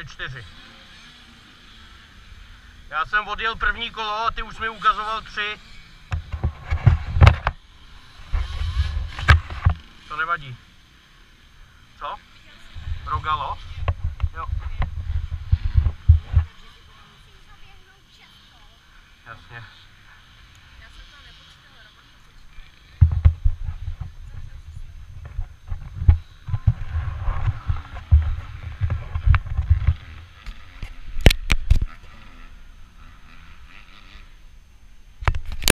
byly čtyři. Já jsem odjel první kolo a ty už mi ukazoval tři. To nevadí. Co? Rogalo?